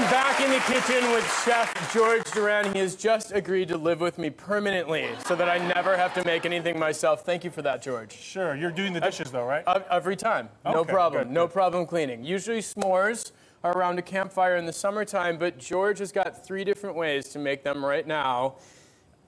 am back in the kitchen with Chef George Duran. He has just agreed to live with me permanently so that I never have to make anything myself. Thank you for that, George. Sure, you're doing the dishes though, right? Every time. no problem. good, no good. problem cleaning. Usually s'mores are around a campfire in the summertime, but George has got three different ways to make them right now.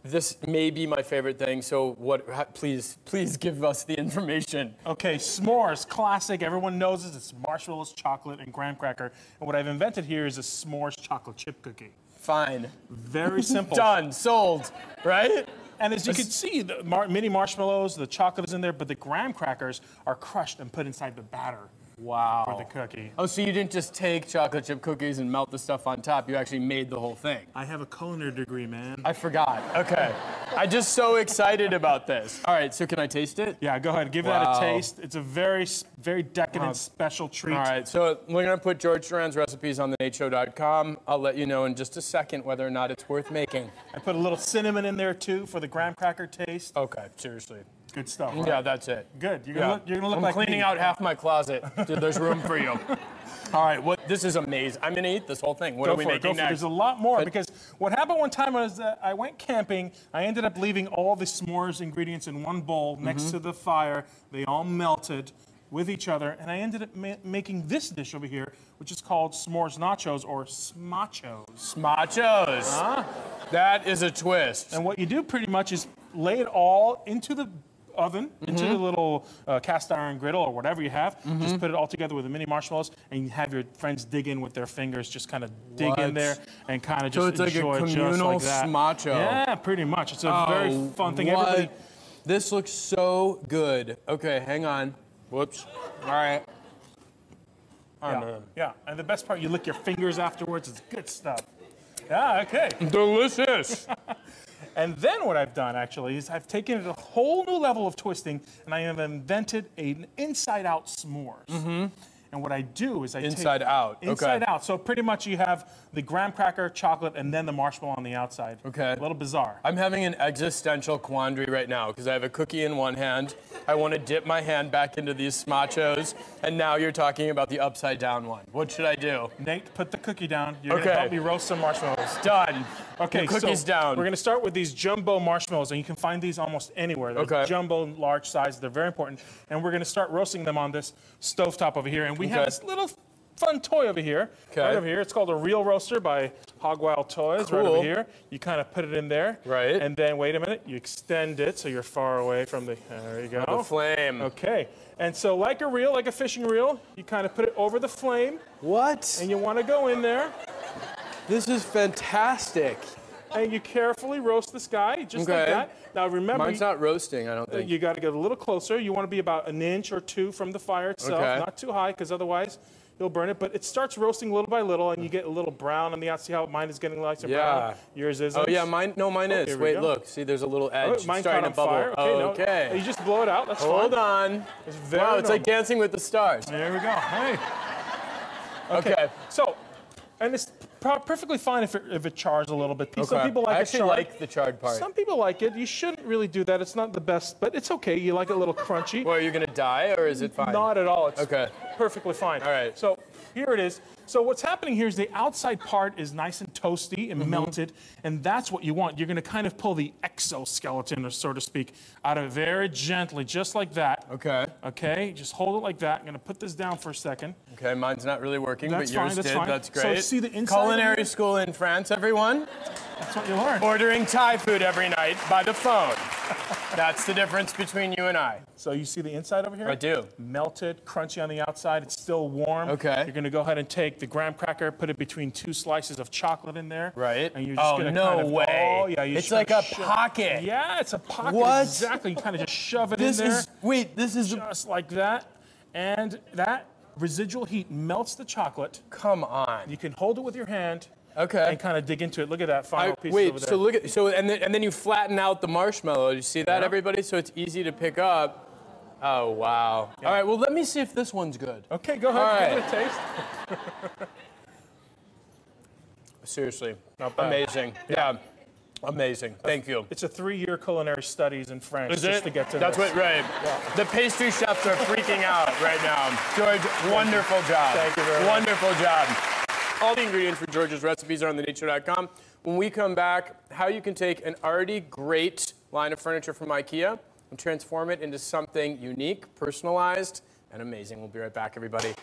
This may be my favorite thing, so what please please give us the information. Okay, s'mores, classic. Everyone knows this. It's marshmallows, chocolate, and graham cracker. And what I've invented here is a s'mores chocolate chip cookie. Fine. Very simple. Done. Sold. Right? And as you can see, the mar- mini marshmallows, the chocolate is in there, but the graham crackers are crushed and put inside the batter Wow. for the cookie. Oh, so you didn't just take chocolate chip cookies and melt the stuff on top. You actually made the whole thing. I have a culinary degree, man. I forgot. Okay. I'm just so excited about this. All right, so can I taste it? yeah, go ahead, give that a taste. It's a very, very decadent, special treat. All right, so we're gonna put George Duran's recipes on the nateshow.com. I'll let you know in just a second whether or not it's worth making. I put a little cinnamon in there too for the graham cracker taste. Okay, seriously. Good stuff. right? Yeah, that's it. Good. You're gonna Yeah. look. You're gonna look I'm like cleaning me. out half my closet. Dude, There's room for you. All right, what? This is amazing. I'm gonna eat this whole thing. What Go are we making it. next? There's a lot more But- because what happened one time was that I went camping. I ended up leaving all the s'mores ingredients in one bowl next Mm-hmm. to the fire. They all melted with each other, and I ended up ma- making this dish over here, which is called s'mores nachos or smachos. Smachos. That is a twist. And what you do pretty much is lay it all into the oven, into Mm-hmm. the little uh, cast iron griddle or whatever you have. Just put it all together with the mini marshmallows, and you have your friends dig in with their fingers, just kind of dig What? in there and kind of just So it's like a enjoy just communal like smacho. Yeah, pretty much. It's a very Oh, fun thing. what? Everybody, This looks so good. Okay, hang on. Whoops. All right. Oh, yeah, man. yeah. And the best part, you lick your fingers afterwards. It's good stuff. Yeah, okay. Delicious. And then what I've done actually is I've taken it a whole new level of twisting and I have invented an inside out s'mores. Mm-hmm. And what I do is I. Inside take, out, okay. Inside out. So pretty much you have the graham cracker, chocolate, and then the marshmallow on the outside. Okay. A little bizarre. I'm having an existential quandary right now because I have a cookie in one hand. I want to dip my hand back into these smachos, and now you're talking about the upside down one. What should I do? Nate, put the cookie down. You're Okay. gonna help me roast some marshmallows. Done. Okay, The cookie's so down. We're gonna start with these jumbo marshmallows, and you can find these almost anywhere. They're Okay. jumbo, large size. They're very important. And we're gonna start roasting them on this stovetop over here. And we have this little fun toy over here. Okay. Right over here. It's called a Real Roaster by Hogwild Toys. Right over here. You kind of put it in there. Right. And then wait a minute. You extend it so you're far away from the. There you go. The flame. Okay. And so, like a reel, like a fishing reel, you kind of put it over the flame, What? and you want to go in there. This is fantastic. and you carefully roast this guy just like that. Now remember, Mine's not roasting, I don't uh, think. you got to get a little closer. You want to be about an inch or two from the fire itself, Okay. not too high, because otherwise you'll burn it. But it starts roasting little by little, and you get a little brown on the outside. See how mine is getting lighter Yeah. brown? Yours is. Oh yeah, mine. No, mine is. here Wait, look. See, there's a little edge. Oh, It's mine starting to bubble. fire. Okay, no, okay. you just blow it out. That's Hold fine. on. It's very wow, it's like. Dancing with the Stars. There we go. Hey. Okay. So, and it's per- perfectly fine if it, if it chars a little bit. Some people like I actually like the charred part. Some people like it. You shouldn't really do that. It's not the best, but it's okay. You like it a little crunchy. Well, are you gonna die or is it fine? Not at all. It's Okay. perfectly fine. All right. So here it is. So what's happening here is the outside part is nice and toasty and mm-hmm. melted, and that's what you want. You're going to kind of pull the exoskeleton, or so to speak, out of very gently, just like that. Okay. Okay. Just hold it like that. I'm going to put this down for a second. Okay, mine's not really working, That's but yours fine, that's did. fine. That's great. So see the inside Culinary school in France, everyone. That's what you learn. Ordering Thai food every night by the phone. That's the difference between you and I. So you see the inside over here? I do. Melted, crunchy on the outside. It's still warm. Okay. You're going to go ahead and take the graham cracker, put it between two slices of chocolate in there. Right. And you're just Oh, gonna no kind of, way. Oh, yeah. You It's like a pocket. Yeah, it's a pocket. What? Exactly. You kind of just shove it This in there. is wait. This is just like that. And that residual heat melts the chocolate. come on. You can hold it with your hand Okay. and kind of dig into it. Look at that final I, piece wait. over there. So look at so and then and then you flatten out the marshmallow. You see that, Yeah. everybody? So it's easy to pick up. Oh wow. All right. Well, let me see if this one's good. okay, go ahead. All Give it a taste. Seriously. Not bad. Amazing. Yeah. Amazing. Thank you. It's a three-year culinary studies in France Is just it? to get to That's this. what, right. The pastry chefs are freaking out right now. George, wonderful job. Thank you very much. Wonderful job. All the ingredients for George's recipes are on thenateshow.com. When we come back, how you can take an already great line of furniture from IKEA and transform it into something unique, personalized, and amazing. We'll be right back, everybody.